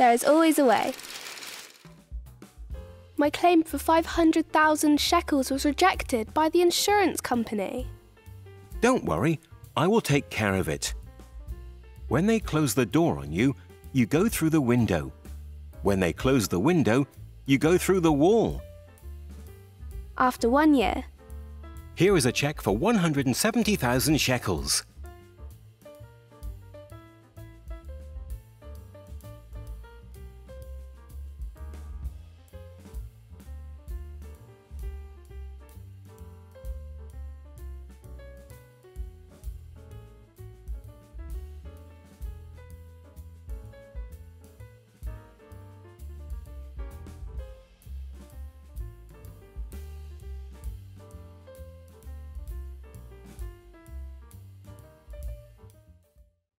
There is always a way. My claim for 500,000 shekels was rejected by the insurance company. Don't worry, I will take care of it. When they close the door on you, you go through the window. When they close the window, you go through the wall. After one year, Here is a check for 170,000 shekels.